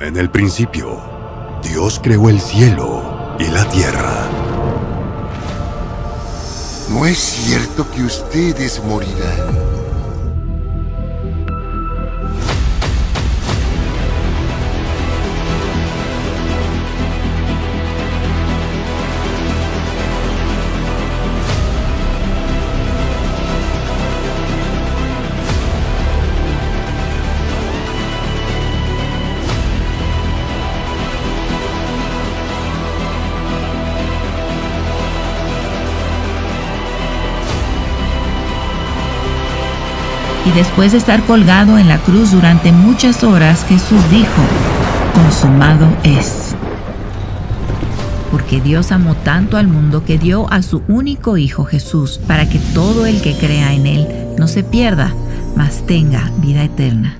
En el principio, Dios creó el cielo y la tierra. No es cierto que ustedes morirán. Y después de estar colgado en la cruz durante muchas horas, Jesús dijo, consumado es. Porque Dios amó tanto al mundo que dio a su único Hijo Jesús, para que todo el que crea en Él no se pierda, mas tenga vida eterna.